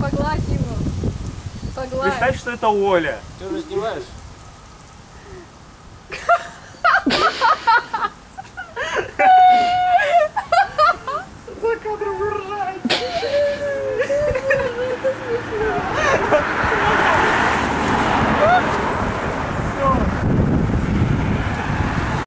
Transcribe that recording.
Погладь его. Погладь. Представь, что это Оля. Ты уже снимаешь? За кадром вы.